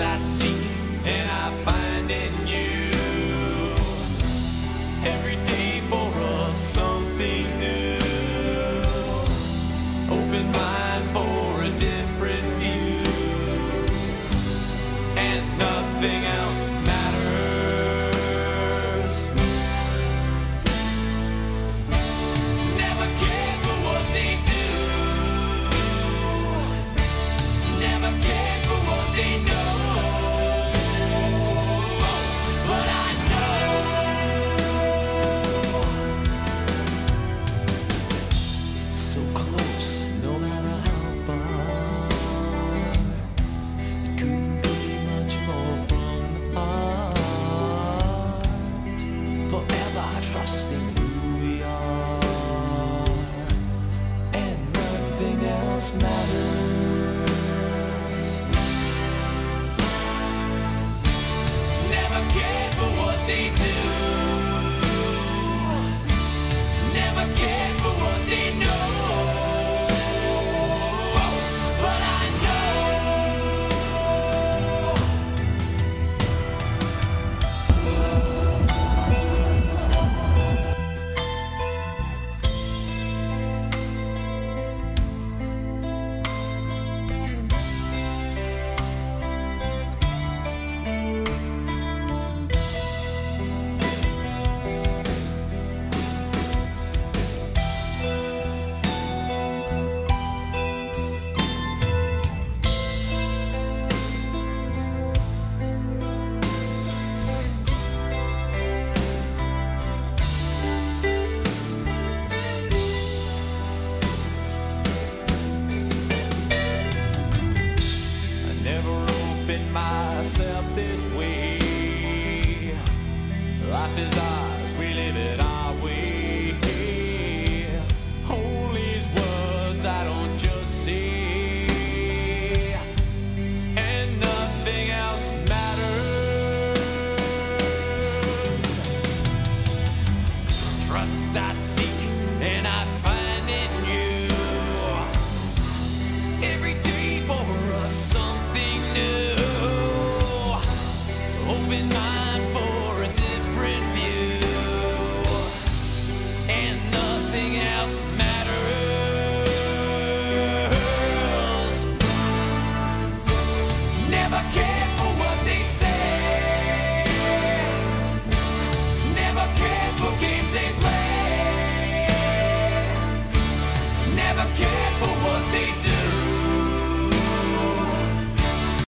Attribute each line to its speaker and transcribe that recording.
Speaker 1: I seek and I find in you.